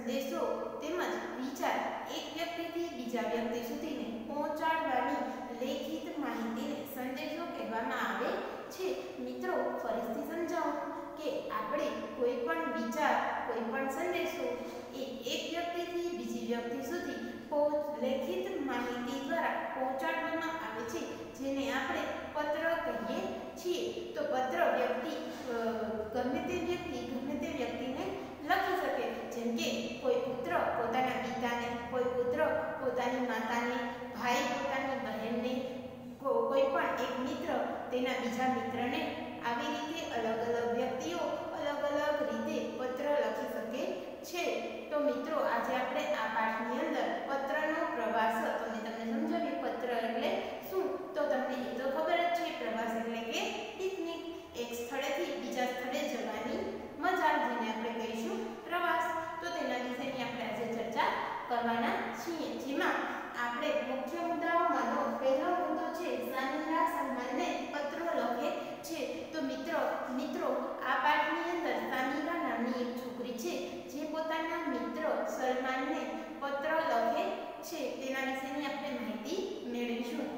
સંદેશો તેમજ વિચાર એક વ્યક્તિથી બીજા વ્યક્તિ સુધીને પહોંચાડવાની લેખિત માહિતીને સંદેશો કહેવામાં આવે છે. મિત્રો, ફરીથી સમજાવું કે આપણે કોઈ પણ વિચાર કોઈ પણ સંદેશો એ એક વ્યક્તિથી બીજી વ્યક્તિ સુધી પહોંચ લેખિત માહિતી દ્વારા પહોંચાડવામાં આવે છે. જેને આપણે પત્ર કહીએ છીએ. તો પત્ર વ્યક્તિ ગમે તે વ્યક્તિ, ગમે તે વ્યક્તિને લખી શકે. જેમ કે કોઈ પુત્ર પોતાના પિતાને કોઈ પુત્ર પોતાની માતાને ભાઈ પોતાની બહેનને કોઈ પણ એક મિત્ર બીજા મિત્રને આવી રીતે અલગ અલગ વ્યક્તિઓ અલગ અલગ રીતે પત્ર લખી શકે છે. તો મિત્રો, આજે આપણે આ પાઠની અંદર પત્રનો પ્રવાસ તમે તમને સમજાવી પત્ર એટલે શું તો તમને એ તો ખબર જ છે પ્રવાસ એટલે કે પિકનિક એક સ્થળેથી બીજા સ્થળે જવાની મજા જેને આપણે કહીશું પ્રવાસ તો તેના વિશેની આપણે આજે ચર્ચા કરવાના છીએ જેમાં આપણે મુખ્ય મુદ્દાઓમાંનો પહેલો મુદ્દો છે સાનિયા સન્માનને પત્ર લખે છે તો મિત્રો મિત્રો આ પાઠની અંદર સાનિયા નામની એક છોકરી છે જે પોતાના મિત્ર સલમાનને પત્ર લખે છે, તેના વિશેની આપણે માહિતી મેળવીશું.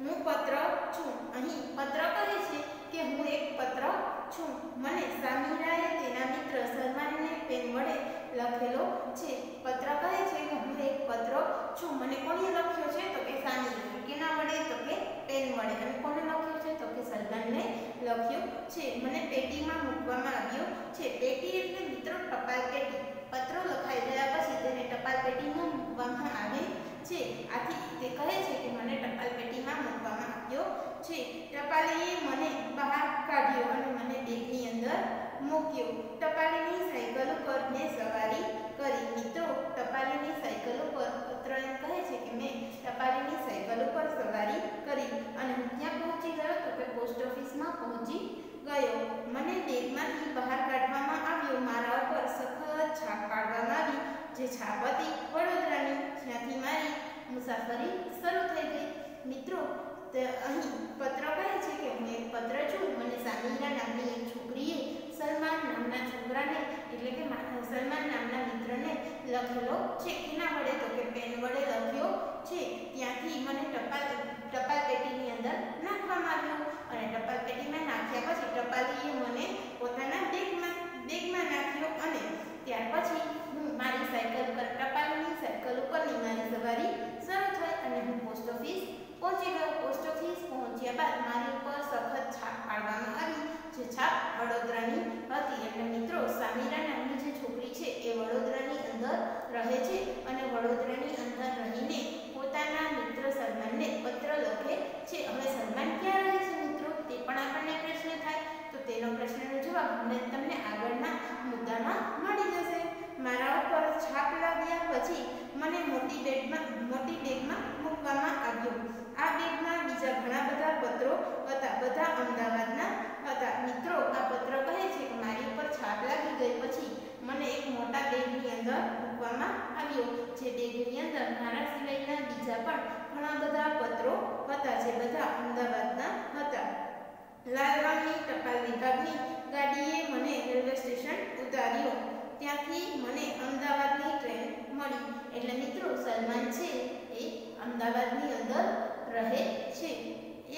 હું પત્ર છું. અહીં પત્ર કહે છે કે હું એક પત્ર છું. મને સામીરાએ તેના મિત્ર સલમાનને પેન વડે લખેલો છે. પત્ર કહે છે કે હું એક પત્ર છું. મને કોણે લખ્યો છે? તો કે સામીરાએ કેના વડે? તો કે પેન વડે. અને કોને લખ્યો છે? તો કે સલમાનને લખ્યો છે. મને પેટીમાં મૂકવામાં આવ્યો છે. પેટી એટલે મિત્રો ટપાલ પેટી. પત્રો લખાઈ ગયા પછી તેને ટપાલ પેટીમાં મૂકવામાં આવે છે. આથી તે કહે છે કે મને ટપાલ પેટીમાં મૂકવામાં આવ્યો છે. ટપાલીએ મને બહાર કાઢ્યો અને મને બેગની અંદર મૂક્યો. ટપાલીની સાયકલ ઉપર મેં સવારી કરી. મિત્રો, ટપાલીની સાયકલ ઉપર પત્ર એમ કહે છે કે મેં ટપાલીની સાયકલ ઉપર સવારી કરી અને હું ક્યાં પહોંચી ગયો તો કે પોસ્ટ ઓફિસમાં પહોંચી ગયો. મને બેગમાંથી બહાર કાઢવામાં આવ્યો. મારા ઉપર સખત છાપ પાડવામાં આવી જે છાપ હતી વડોદરાની જ્યાંથી મારી મુસાફરી શરૂ થઈ ગઈ. મિત્રો અહીં પત્ર કહે છે કે હું એક પત્ર છું. મને સામીરા નામની એક છોકરીએ સલમાન નામના છોકરાને, એટલે કે સલમાન નામના મિત્રને લખેલો છે. એના વડે તો કે પેન વડે લખ્યો છે. ત્યાંથી મને ટપાલ ટપાલ પેટીની અંદર નાખવામાં આવ્યો અને ટપાલ પેટીમાં નાખ્યા પછી ટપાલીએ મને પોતાના બેગમાં બેગમાં નાખ્યો અને ત્યાર પછી હું મારી સાયકલ પર ટપાલની સાયકલ ઉપરની મારી સવારી શરૂ થઈ અને હું પોસ્ટ ઓફિસ પહોંચી ગયો પોસ્ટ ઓફિસ પહોંચ્યા બાદ મારી ઉપર સખત છાપ પાડવામાં આવી જે છાપ વડોદરાની હતી એટલે મિત્રો સામીરા નામની જે છોકરી છે એ વડોદરાની અંદર રહે છે અને વડોદરાની અંદર રહીને પોતાના મિત્ર સલમાનને પત્ર લખે છે. હવે સલમાન ક્યાં રહે છે મિત્રો? તે પણ આપણને પ્રશ્ન થાય. તો તેનો પ્રશ્નનો જવાબ મને તમને આગળના મુદ્દામાં મળી જશે. મારા ઉપર છાપ લાગ્યા પછી મને મોટી બેડમાં મોટી બેગમાં મૂકવામાં આવ્યો આ બેગમાં બીજા ઘણા બધા પત્રો હતા બધા અમદાવાદના હતા મિત્રો આ પત્ર કહે છે કે મારી ઉપર છાપ લાગી ગઈ પછી મને એક મોટા બેગની અંદર મૂકવામાં આવ્યો જે બેગની અંદર મારા સિવાયના બીજા પણ ઘણા બધા પત્રો હતા જે બધા અમદાવાદના હતા લાલ રંગની ટપાલ વિભાગની ગાડીએ મને રેલવે સ્ટેશન ઉતાર્યો ત્યાંથી મને અમદાવાદની ટ્રેન મળી એટલે મિત્રો સલમાન છે એ અમદાવાદની અંદર રહે છે.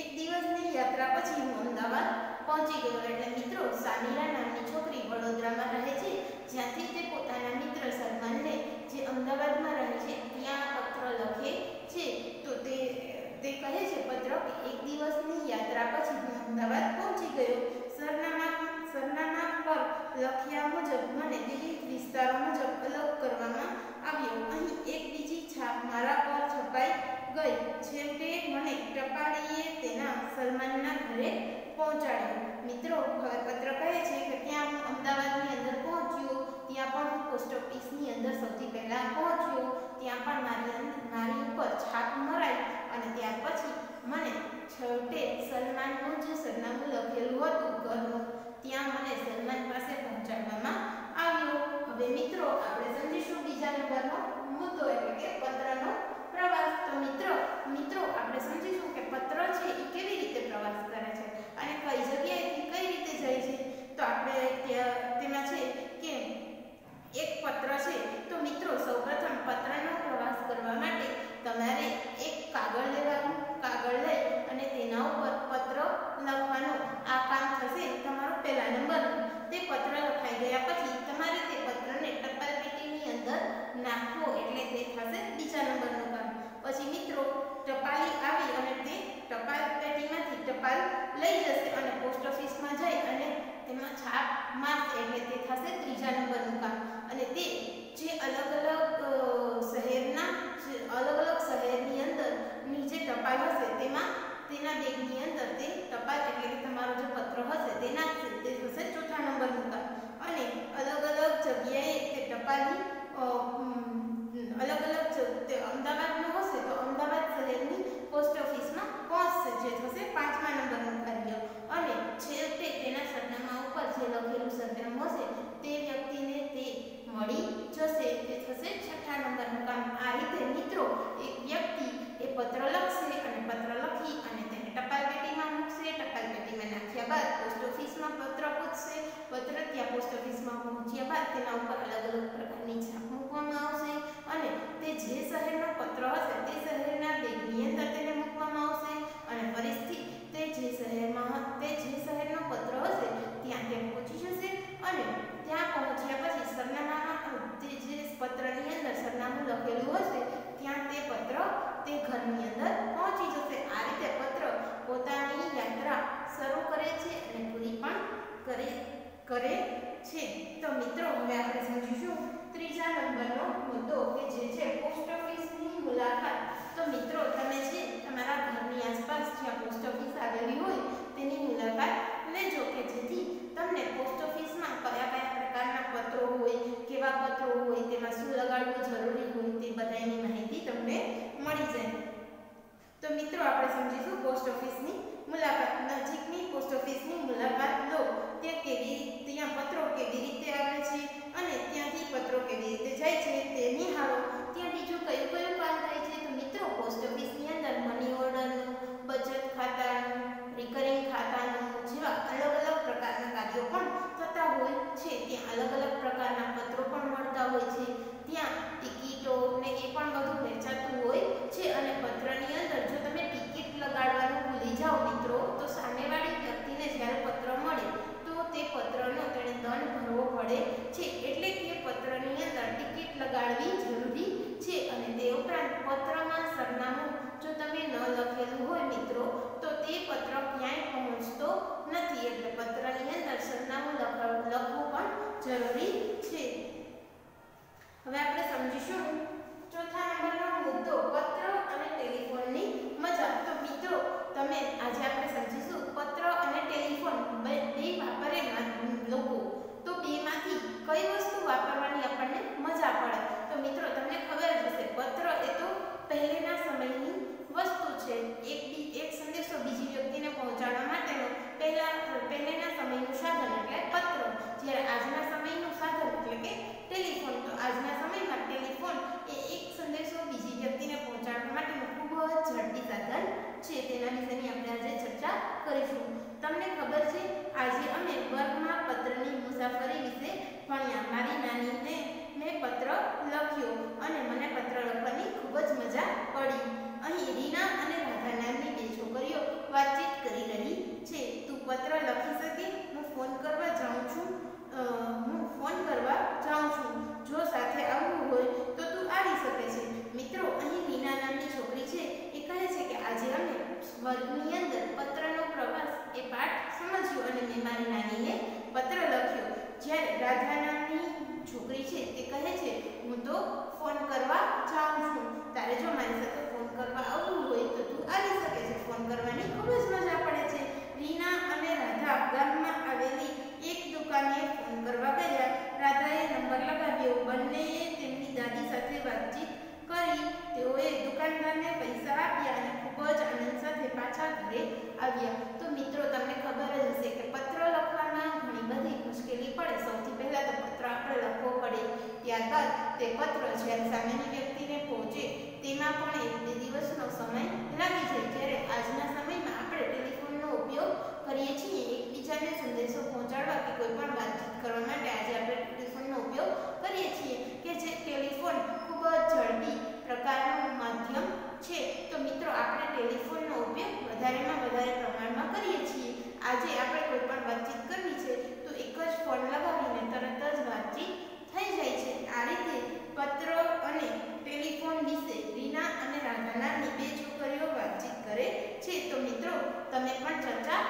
એક દિવસની યાત્રા પછી હું અમદાવાદ પહોંચી ગયો. એટલે મિત્રો સામીરા નામની છોકરી વડોદરામાં રહે છે. જ્યાંથી તે પોતાના મિત્ર સલમાનને જે સલમાનના ઘરે પહોંચાડ્યો. મિત્રો હવે પત્ર કહે છે કે ત્યાં હું અમદાવાદની અંદર પહોંચ્યો. ત્યાં પણ હું પોસ્ટ ઓફિસની અંદર સૌથી પહેલાં પહોંચ્યો. ત્યાં પણ મારી મારી ઉપર છાપ મરાઈ અને ત્યાર પછી મને છેવટે સલમાનનું જે સરનામું લખેલું હતું ઘરનું. ત્યાં મને સલમાન પાસે પહોંચાડવામાં થશે ત્રીજા નંબરનું કામ. અને તે જે અલગ અલગ શહેરના અલગ અલગ શહેરની અંદર નીચે ટપાલ હશે, તેમાં તેના બેગની અંદર તે ટપાલ એટલે કે તમારો જે પત્ર હશે તેના તે થશે ચોથા નંબરનું કામ. અને અલગ અલગ જગ્યાએ તે ટપાલની અલગ અલગ તે અમદાવાદનું હશે તો અમદાવાદ શહેરની પોસ્ટ ઓફિસમાં પહોંચશે જે થશે પાંચમા નંબરનું કાર્ય અને છેવટે તેના સરનામા ઉપર જે લખેલું સરનામું હશે તે વ્યક્તિને તે મળી જશે તે થશે છઠ્ઠા નંબરનું કામ આ રીતે મિત્રો, એક વ્યક્તિ એ પત્ર લખશે અને પત્ર લખી અને તેને ટપાલ પેટીમાં મૂકશે. ટપાલ પેટીમાં નાખ્યા બાદ પોસ્ટ ઓફિસમાં પત્ર પૂછશે. પત્ર ત્યાં પોસ્ટ ઓફિસમાં પહોંચ્યા બાદ તેના ઉપર અલગ અલગ પ્રકારની છાપ મૂકવામાં આવશે અને તે જે શહેરનો પત્ર હશે તે શહેરના બેગની અંદર તેને મૂકવામાં આવશે અને ફરીથી તે જે શહેરમાં તે જે શહેરનો પત્ર હશે ત્યાં તે પહોંચી જશે અને ત્યાં પહોંચ્યા પછી સરનામામાં તે જે પત્રની અંદર સરનામું લખેલું હશે ત્યાં તે પત્ર તે ઘરની અંદર પહોંચી જશે આ રીતે પત્ર પોતાની યાત્રા શરૂ કરે છે અને પૂરી પણ કરે કરે છે. તો મિત્રો, હવે આપણે સમજીશું ત્રીજા નંબરનો મુદ્દો કે જે છે પોસ્ટ ઓફિસની મુલાકાત. તો મિત્રો, તમે છે તમારા ઘરની આસપાસ જ્યાં પોસ્ટ ઓફિસ આવેલી હોય તેની મુલાકાત લેજો કે જેથી તમને પોસ્ટ ઓફિસમાં કયા કયા પ્રકારના પત્રો હોય, કેવા પત્રો હોય, તેમાં શું લગાડવું જરૂરી હોય તે બધાની માહિતી તમને મળી જાય. તો મિત્રો, આપણે સમજીશું પોસ્ટ ઓફિસની મુલાકાત. નજીકની પોસ્ટ ઓફિસની મુલાકાત લો. ત્યાં કેવી ત્યાં પત્રો કેવી રીતે આવે છે અને ત્યાંથી પત્રો કેવી રીતે જાય છે તે નિહાળો. ત્યાં બીજું કયું કયું કામ થાય છે તો મિત્રો, પોસ્ટ ઓફિસની અંદર મની ઓર્ડરનું બચત ખાતાનું રિકરિંગ ખાતાનું જેવા અલગ અલગ પ્રકારના કાર્યો પણ થતા હોય છે ત્યાં અલગ અલગ પ્રકારના પત્રો પણ મળતા હોય છે ત્યાં ટિકિટો ને એ પણ બધું વેચાતું હોય છે અને પત્રની અંદર જો તમે ટિકિટ લગાડવાનું ભૂલી જાઓ મિત્રો તો સામેવાળી વ્યક્તિને જ્યારે પત્ર મળે તો તે પત્રનો તેણે દંડ ભરવો પડે છે એટલે કે પત્રની અંદર ટિકિટ લગાડવી જરૂરી છે અને તે ઉપરાંત પત્રમાં સરનામું જો તમે ન લખેલું હોય મિત્રો તો તે પત્ર ક્યાંય પહોંચતો નથી એટલે પત્રની અંદર સરનામું લખવું પણ જરૂરી છે. હવે આપણે સમજીશું ચોથા નંબરનો મુદ્દો, પત્ર અને ટેલિફોનની મજા. તો મિત્રો, તમે આજે આપણે સમજીશું પત્ર અને ટેલિફોન બે વાપરે લોકો. તો બેમાંથી કઈ વસ્તુ વાપરવાની આપણને મજા પડે તો મિત્રો તમને ખબર જ હશે પત્ર એ તો પહેલેના સમયની વસ્તુ છે એક એક સંદેશો બીજી વ્યક્તિને પહોંચાડવા માટેનો પહેલા પહેલેના સમયનું સાધન એટલે પત્ર જ્યારે આજના સમયનું સાધન એટલે કે ટેલિફોન તો આજના સમયમાં ટેલિફોન એ એક સંદેશો બીજી વ્યક્તિને પહોંચાડવા માટેનું ખૂબ જ ઝડપી સાધન છે તેના વિશેની આપણે આજે ચર્ચા કરીશું. તમને ખબર છે, આજે અમે વર્ગમાં પત્રની મુસાફરી વિશે ભણ્યા. મારી નાનીને મેં પત્ર લખ્યો અને મને પત્ર લખવાની ખૂબ જ મજા પડી. અહીં રીના અને રાધા નામની બે છોકરીઓ વાતચીત કરી રહી છે. તું પત્ર લખી શકે? હું ફોન કરવા જાઉં છું હું ફોન કરવા જાઉં છું જો સાથે આવવું હોય તો તું આવી શકે છે મિત્રો અહીં રીના નામની છોકરી છે એ કહે છે કે આજે અમે વર્ગની અંદર પત્રનો પ્રવાસ એ પાઠ સમજ્યો અને મેં મારી નાનીને પત્ર લખ્યો જ્યારે રાધા નામની છોકરી છે તે કહે છે હું તો ફોન કરવા જાઉં છું તારે જો મારી સાથે ફોન કરવા આવવું હોય તો તું આવી શકે છે ફોન કરવાની ખૂબ જ મજા પડે છે રીના અને રાધા ગામમાં આવેલી એક દુકાને ફોન કરવા ગયા રાધાએ નંબર લગાવ્યો બંનેએ તેમની દાદી સાથે વાતચીત કરી તેઓએ દુકાનદારને પૈસા આપ્યા અને ખૂબ જ આનંદ સાથે પાછા ઘરે આવ્યા તો મિત્રો તમને ખબર જ હશે કે પત્ર લખવામાં ઘણી બધી મુશ્કેલી પડે સૌથી પહેલા તો પત્ર આપણે લખવો પડે ત્યારબાદ તે પત્ર જ્યારે સામેની વ્યક્તિને પહોંચે, તેમાં પણ એક બે દિવસનો સમય લાગી જાય જ્યારે આજના સમયમાં આપણે ટેલિફોનનો ઉપયોગ કરીએ છીએ, એકબીજાને સંદેશો પહોંચાડવા કે કોઈ પણ વાતચીત ભણનારની બે છોકરીઓ વાતચીત કરે છે. તો મિત્રો તમે પણ ચર્ચા